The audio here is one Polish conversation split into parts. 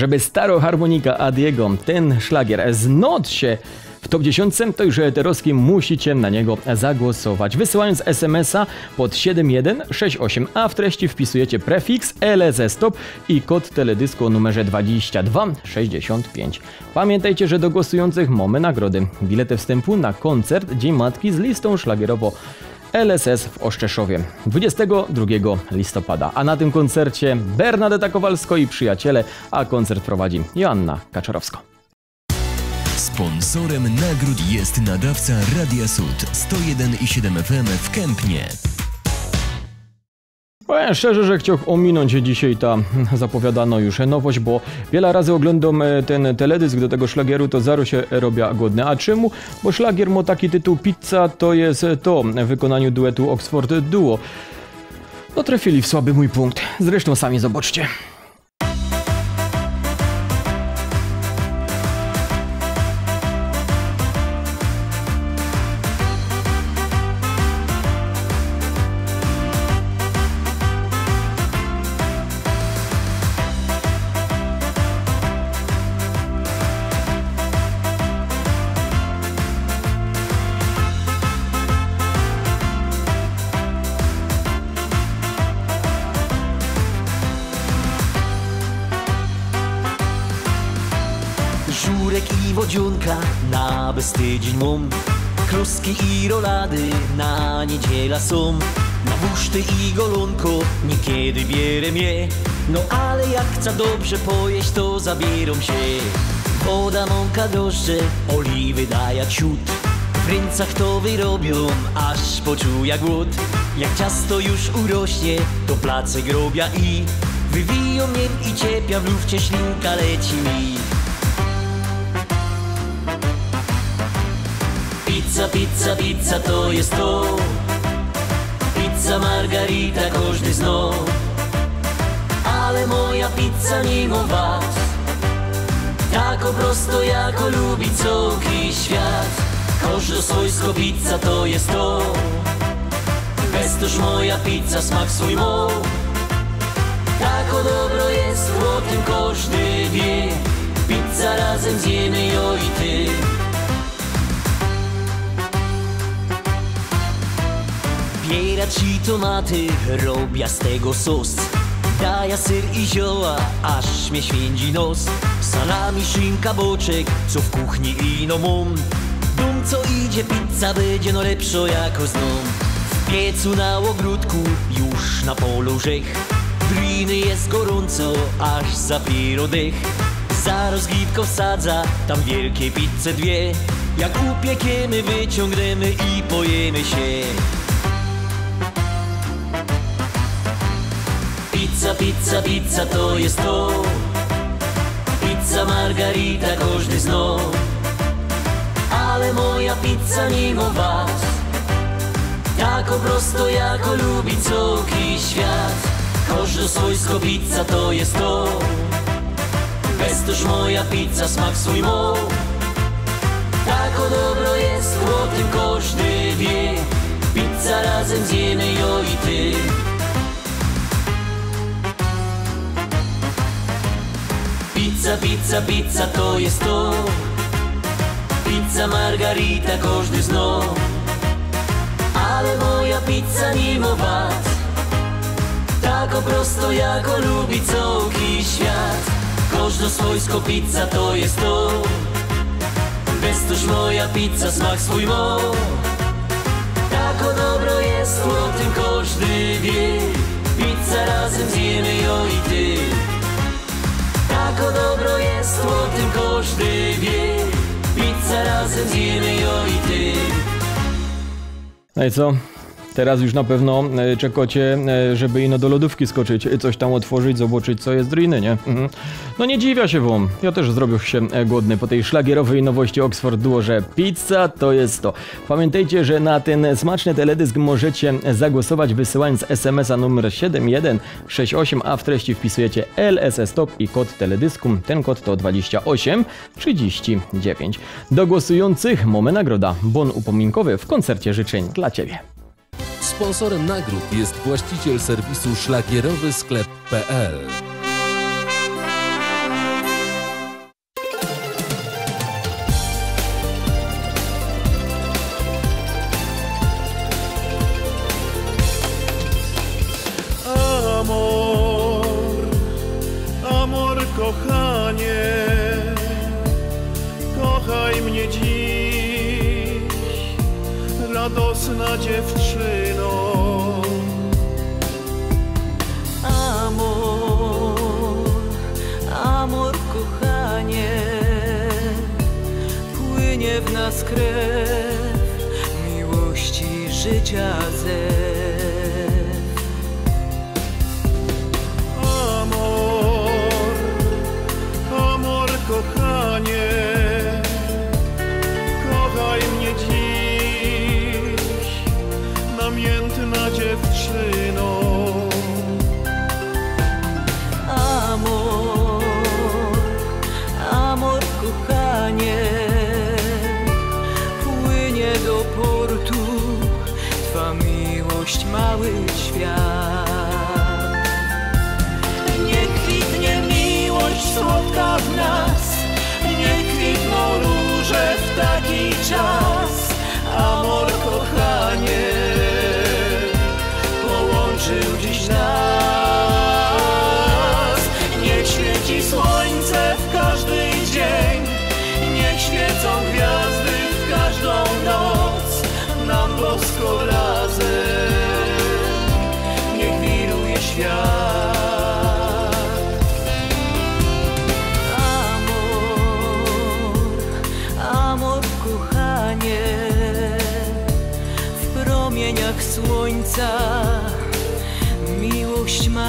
żeby staroharmonika Adiego, ten szlagier znot się w top 10 to już heterowski musicie na niego zagłosować. Wysyłając SMS-a pod 7168, a w treści wpisujecie prefiks LZ Stop i kod teledysku o numerze 2265. Pamiętajcie, że do głosujących mamy nagrody. Bilety wstępu na koncert Dzień Matki z listą szlagierowo LSS w Oszczeszowie 22 listopada. A na tym koncercie Bernadetta Kowalsko i przyjaciele, a koncert prowadzi Joanna Kaczorowska. Sponsorem nagród jest nadawca Radia Sud 101,7 FM w Kępnie. Powiem szczerze, że chciał ominąć dzisiaj ta zapowiadana już nowość, bo wiele razy oglądam e, ten teledysk do tego szlagieru, to zaro się robię głodny. A czemu? Bo szlagier ma taki tytuł Pizza, to jest to w wykonaniu duetu Oxford Duo. No trafili w słaby mój punkt. Zresztą sami zobaczcie. Żurek i wodziunka na bestydzień mum. Kluski i rolady na niedziela są Na wuszty i golonko niekiedy bierę mnie. No ale jak chcę dobrze pojeść to zabieram się. Woda, mąka, drożdże, oliwy daja ciut. W ręcach to wyrobią, aż poczuja głód. Jak ciasto już urośnie, to place grobia i Wywiją mnie i ciepia, w lufcie ślinka leci mi Pizza, pizza, pizza to jest to. Pizza margarita każdy zno Ale moja pizza nie ma wad Tako prosto jako lubi całki świat. Każda swojsko pizza to jest to. Bestuż moja pizza smak swój ma. Tako dobro jest, o tym każdy wie. Pizza razem zjemy jo i ty Bierać i tomaty, robię z tego sos. Daję syr i zioła, aż mnie świędzi nos. Salami, szynka, boczek, co w kuchni ino mum. Dum co idzie, pizza będzie no lepszo jako znów W piecu na ogródku, już na polu rzech. Driny jest gorąco, aż zapiero dech. Zaraz gitko wsadza, tam wielkie pizze dwie. Jak upiekiemy, wyciągniemy i pojemy się Pizza, pizza, pizza to jest to. Pizza margarita każdy zno Ale moja pizza nie ma wad. Tako prosto jako lubi całki świat. Każda swojsko pizza to jest to. Bestuż moja pizza smak swój ma. Tako dobro jest, o tym każdy wie. Pizza razem zjemy jo i ty Pizza, pizza, pizza to jest to. Pizza margarita każdy zno Ale moja pizza ma wad Tako prosto jako lubi całki świat. Każda swojsko pizza to jest to. Bestuż moja pizza smak swój ma. Tako dobro jest, o tym każdy wie. Pizza razem zjemy jo i ty Tako dobro jest, o tym każdy wie Pizza razem zjemy jo i ty No i co? Teraz już na pewno e, czekacie, e, żeby ino do lodówki skoczyć, e, coś tam otworzyć, zobaczyć co jest driny, nie? Mhm. No nie dziwia się wam, ja też zrobił się głodny po tej szlagierowej nowości Oxford Duo, że pizza to jest to. Pamiętajcie, że na ten smaczny teledysk możecie zagłosować wysyłając SMS-a numer 7168, a w treści wpisujecie LSS Stop i kod teledysku. Ten kod to 2839. Do głosujących mamy nagroda, bon upominkowy w koncercie życzeń dla Ciebie. Sponsorem nagród jest właściciel serwisu szlagierowysklep.pl dziewczyno. Amor, amor, kochanie, płynie w nas krew miłości życia zew. Mały świat. Nie kwitnie miłość słodka w nas, nie kwitną róże w taki czas. Amor, kochanie,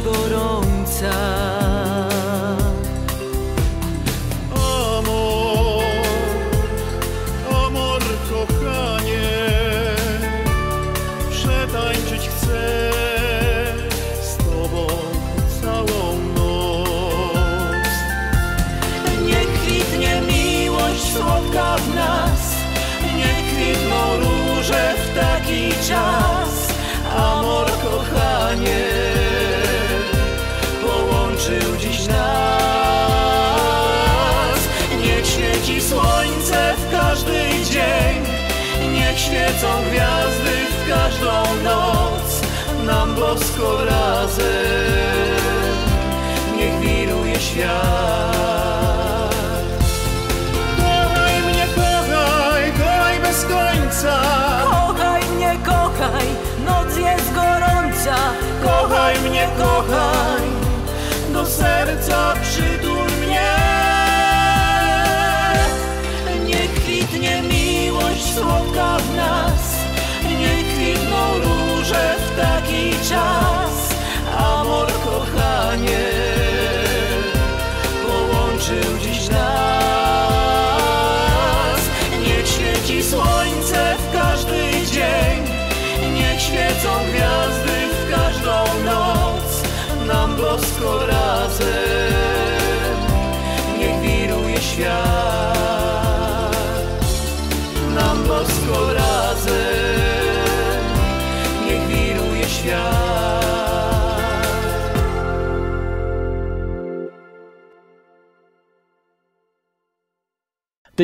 gorąca. Świecą gwiazdy w każdą noc, nam bosko razem, niech wiruje świat. Kochaj mnie, kochaj, kochaj bez końca. Kochaj mnie, kochaj, noc jest gorąca. Kochaj mnie, kochaj, do serca przytul świecą gwiazdy w każdą noc, nam bosko razem,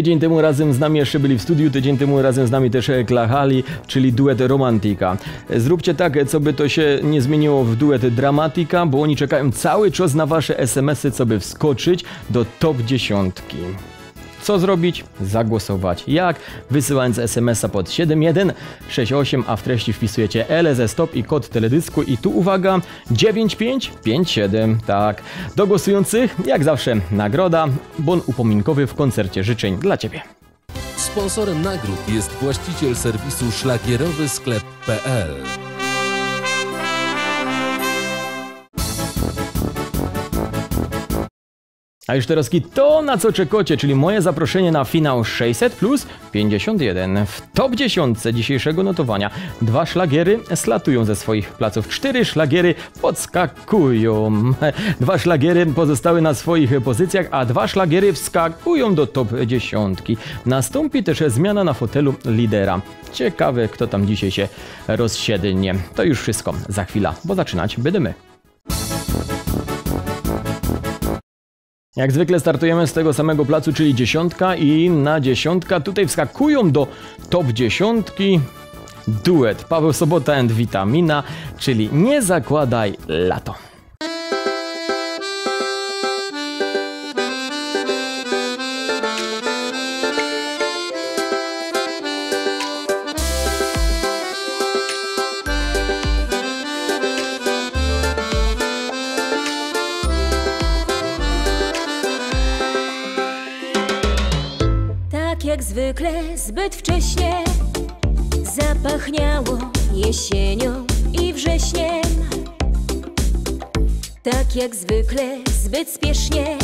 Tydzień temu razem z nami jeszcze byli w studiu, tydzień temu razem z nami też klachali, czyli duet Romantika. Zróbcie tak, co by to się nie zmieniło w duet Dramatika, bo oni czekają cały czas na wasze SMS-y, co by wskoczyć do top dziesiątki. Co zrobić? Zagłosować. Jak? Wysyłając SMS-a pod 7168, a w treści wpisujecie LZ Stop i kod teledysku i tu uwaga 9557. Tak. Do głosujących, jak zawsze, nagroda, bon upominkowy w koncercie życzeń dla Ciebie. Sponsorem nagród jest właściciel serwisu szlagierowy sklep.pl. A już teraz to, na co czekacie, czyli moje zaproszenie na finał 600 plus 51. W top 10 dzisiejszego notowania dwa szlagiery slatują ze swoich placów, cztery szlagiery podskakują. Dwa szlagiery pozostały na swoich pozycjach, a dwa szlagiery wskakują do top 10. Nastąpi też zmiana na fotelu lidera. Ciekawe, kto tam dzisiaj się rozsiedlnie. To już wszystko za chwilę, bo zaczynać będziemy. Jak zwykle startujemy z tego samego placu, czyli dziesiątka i na dziesiątka tutaj wskakują do top dziesiątki duet Paweł Sobota and Witamina, czyli Nie zakładaj lato. Zwykle zbyt wcześnie. Zapachniało jesienią i wrześniem. Tak jak zwykle zbyt spiesznie.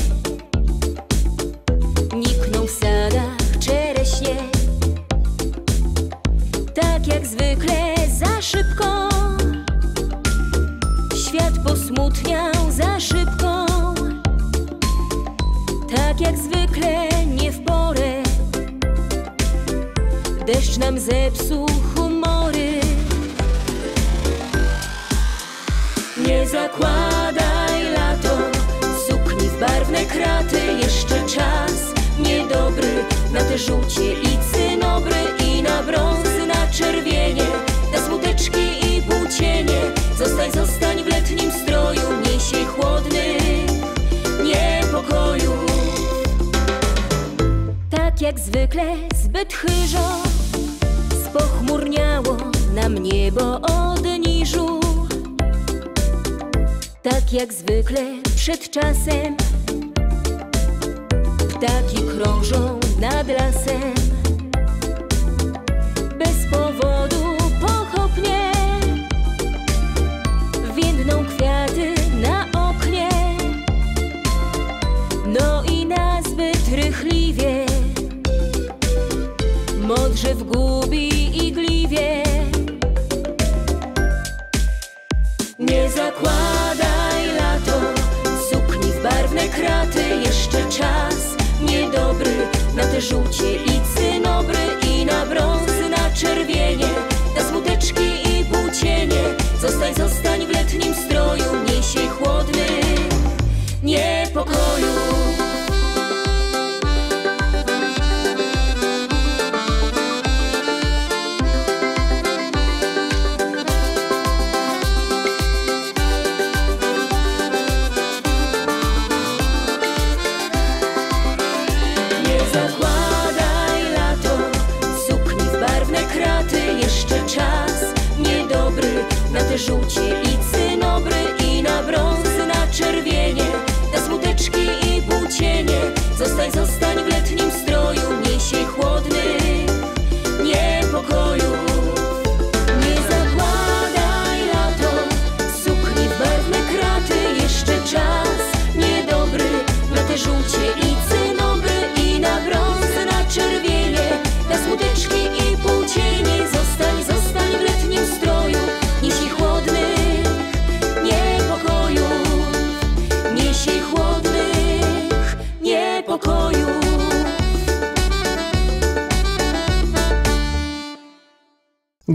Nikną w sadach czereśnie. Tak jak zwykle za szybko. Świat posmutniał za szybko. Tak jak zwykle Deszcz nam zepsuł humory. Nie zakładaj lato. Sukni w barwne kraty Jeszcze czas. Niedobry Na te żółcie i cynobry I na brązy, na czerwienie. Na smuteczki i płócienie Zostań, zostań w letnim stroju Niesiej chłodny niepokoju. Tak jak zwykle zbyt chyżo niebo od niżu. Tak jak zwykle przed czasem. Ptaki krążą nad lasem. Bez powodu niedobry Na te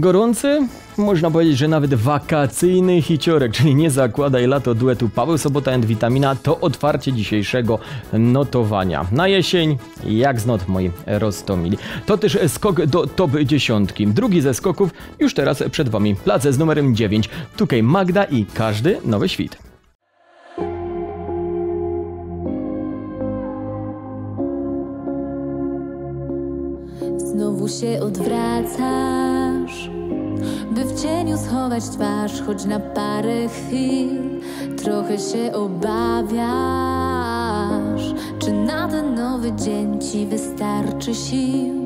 Gorący, można powiedzieć, że nawet wakacyjny hiciorek, czyli nie zakładaj lato duetu Paweł Sobota and Witamina, to otwarcie dzisiejszego notowania. Na jesień, jak z not moi roztomili. To też skok do top dziesiątki. Drugi ze skoków już teraz przed Wami. Place z numerem 9. Tutaj Magda i każdy nowy świt. Znowu się odwracasz, cieniu schować twarz, choć na parę chwil trochę się obawiasz. Czy na ten nowy dzień ci wystarczy sił?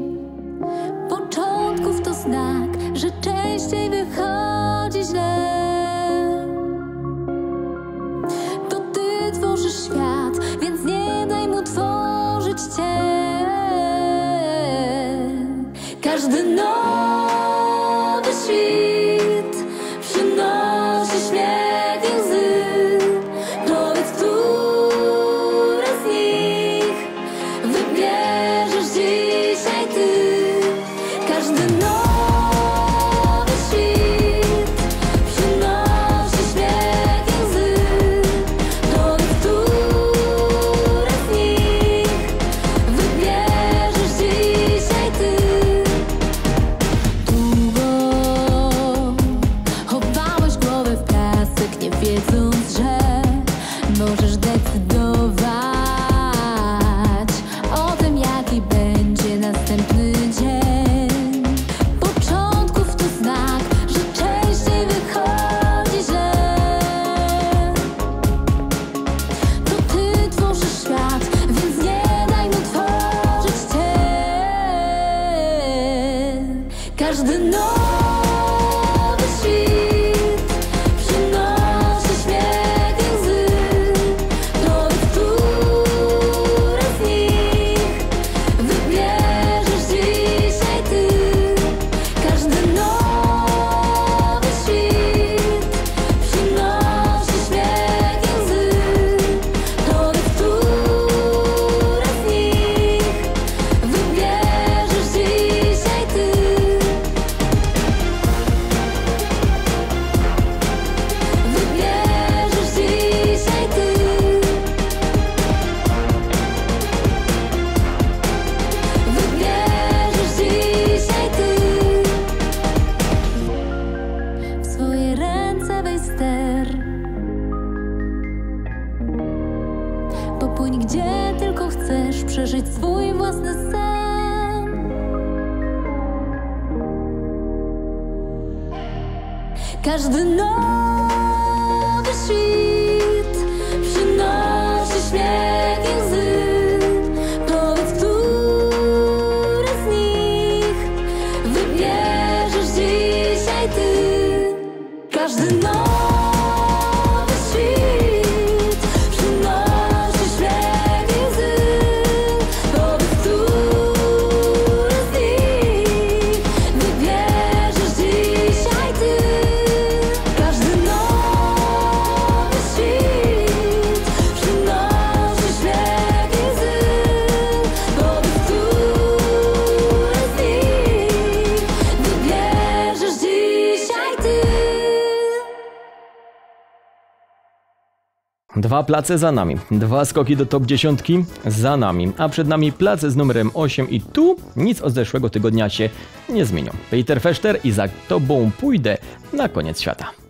Dwa place za nami, dwa skoki do top dziesiątki za nami, a przed nami place z numerem 8 i tu nic od zeszłego tygodnia się nie zmienią. Peter Fester i za tobą pójdę na koniec świata.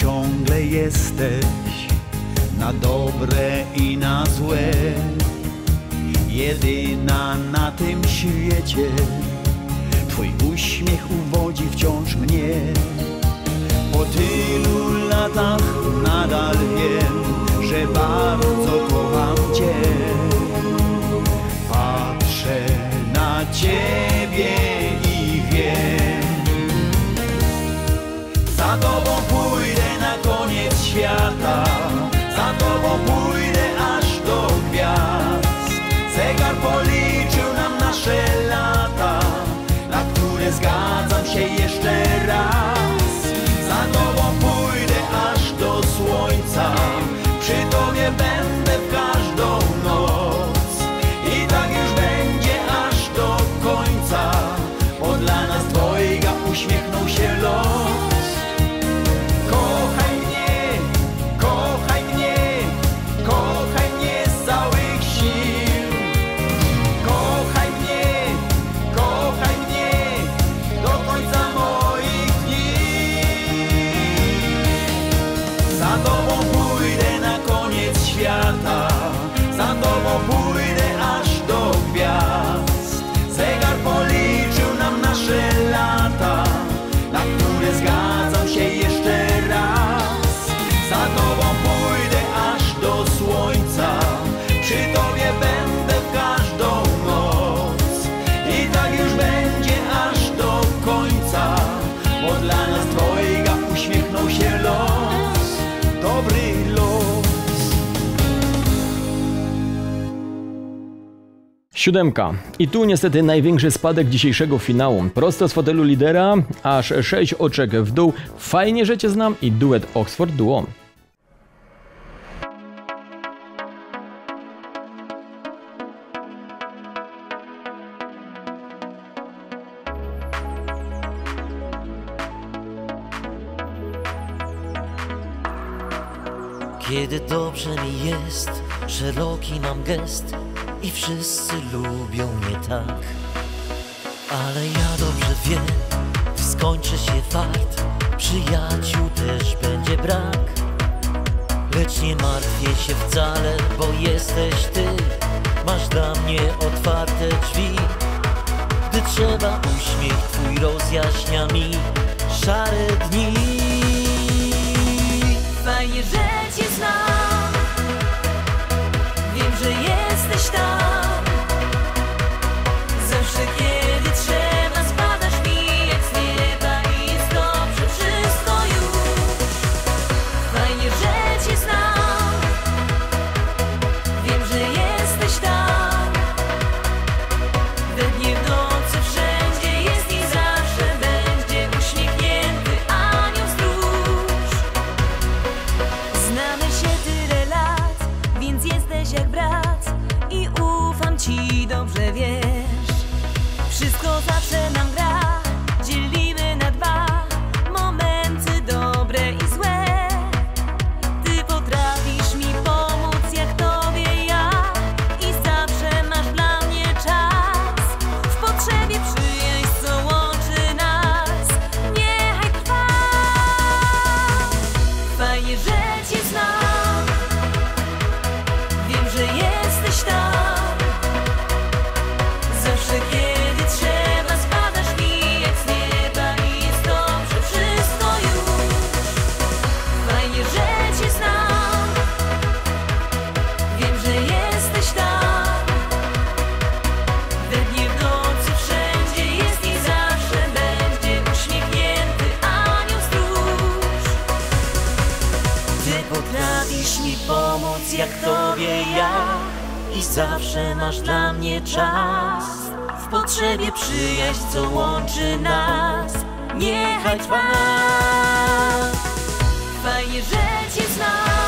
ciągle jesteś na dobre i na złe. Jedyna na tym świecie, Twój uśmiech uwodzi wciąż mnie. Po tylu latach się jeszcze raz. Za tobą pójdę aż do słońca. Przy tobie będę Siódemka. I tu niestety największy spadek dzisiejszego finału. Prosto z fotelu lidera, aż sześć oczek w dół. Fajnie, że Cię znam i duet Oxford Duo. Kiedy dobrze mi jest, szeroki mam gest i wszyscy lubią mnie tak. Ale ja dobrze wiem, skończy się fajt Przyjaciół też będzie brak. Lecz nie martwię się wcale, bo jesteś ty. Masz dla mnie otwarte drzwi. Gdy trzeba uśmiech twój rozjaśnia mi Szare dni. Fajnie, że した。jak tobie ja. I zawsze masz dla mnie czas. W potrzebie przyjaźń, co łączy nas. Niechaj trwa. Fajnie, że cię znam.